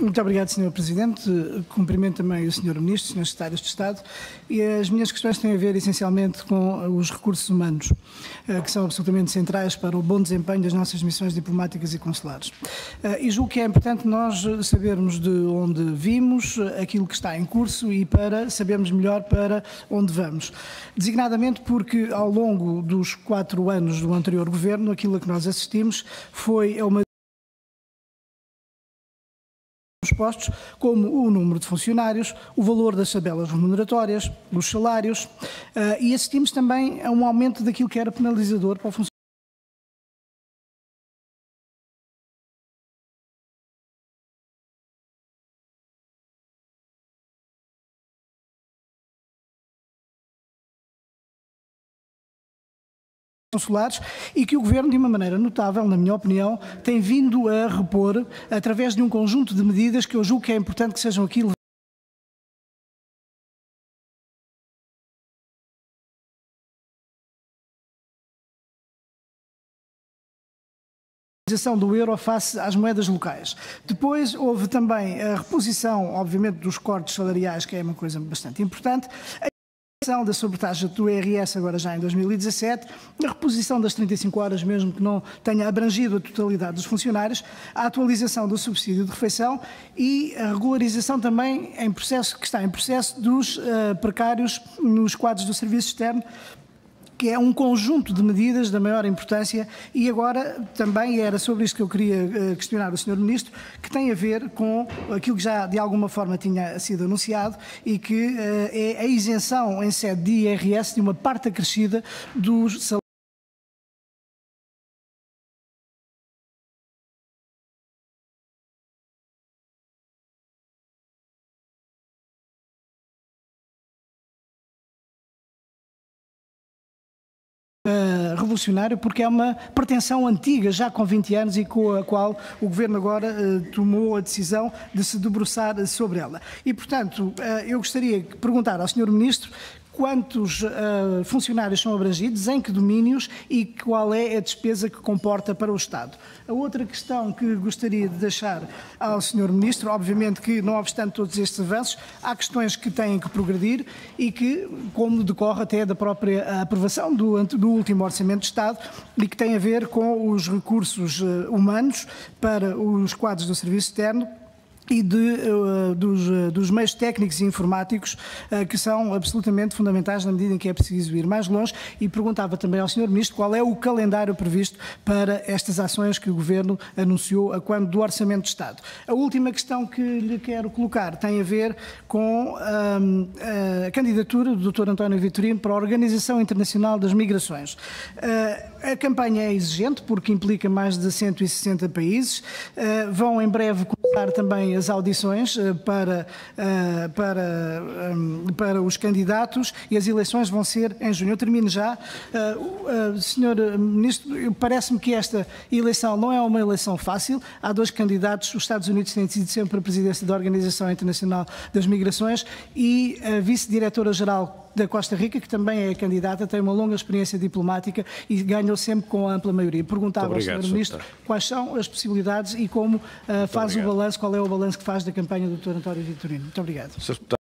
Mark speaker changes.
Speaker 1: Muito obrigado, Sr. Presidente. Cumprimento também o Sr. Ministro, Srs. Secretários de Estado. E as minhas questões têm a ver essencialmente com os recursos humanos, eh, que são absolutamente centrais para o bom desempenho das nossas missões diplomáticas e consulares. Eh, e julgo que é importante nós sabermos de onde vimos, aquilo que está em curso e para sabermos melhor para onde vamos. Designadamente porque, ao longo dos quatro anos do anterior governo, aquilo a que nós assistimos foi a uma como o número de funcionários, o valor das tabelas remuneratórias, os salários, uh, e assistimos também a um aumento daquilo que era penalizador para o funcionário. Consulares e que o Governo, de uma maneira notável, na minha opinião, tem vindo a repor através de um conjunto de medidas que eu julgo que é importante que sejam aqui do euro face às moedas locais. Depois houve também a reposição, obviamente, dos cortes salariais, que é uma coisa bastante importante da sobretaxa do IRS agora já em 2017, a reposição das 35 horas, mesmo que não tenha abrangido a totalidade dos funcionários, a atualização do subsídio de refeição e a regularização também em processo, que está em processo dos uh, precários nos quadros do serviço externo, que é um conjunto de medidas da maior importância e agora também era sobre isto que eu queria eh, questionar o Sr. Ministro, que tem a ver com aquilo que já de alguma forma tinha sido anunciado e que eh, é a isenção em sede de IRS de uma parte acrescida dos salários revolucionário porque é uma pretensão antiga, já com 20 anos, e com a qual o Governo agora uh, tomou a decisão de se debruçar sobre ela. E, portanto, uh, eu gostaria de perguntar ao Sr. Ministro quantos uh, funcionários são abrangidos, em que domínios e qual é a despesa que comporta para o Estado. A outra questão que gostaria de deixar ao Sr. Ministro, obviamente que, não obstante todos estes avanços, há questões que têm que progredir e que, como decorre até da própria aprovação do, do último Orçamento de Estado, e que tem a ver com os recursos uh, humanos para os quadros do Serviço Externo, e de, uh, dos, uh, dos, meios técnicos e informáticos uh, que são absolutamente fundamentais na medida em que é preciso ir mais longe e perguntava também ao Sr. Ministro qual é o calendário previsto para estas ações que o Governo anunciou a quando do Orçamento de Estado. A última questão que lhe quero colocar tem a ver com um, a candidatura do Dr. António Vitorino para a Organização Internacional das Migrações. a campanha é exigente porque implica mais de 160 países, vão em breve começar também as audições eh, para, eh, para, eh, para os candidatos e as eleições vão ser em junho. Eu termino já. Senhor Ministro, parece-me que esta eleição não é uma eleição fácil. Há dois candidatos, os Estados Unidos têm sido sempre a presidência da Organização Internacional das Migrações e a vice-diretora-geral da Costa Rica, que também é candidata, tem uma longa experiência diplomática e ganhou sempre com ampla maioria. Perguntava obrigado, ao Sr. Ministro quais são as possibilidades e como uh, faz obrigado. o balanço, qual é o balanço que faz da campanha do Dr. António Vitorino. Muito obrigado.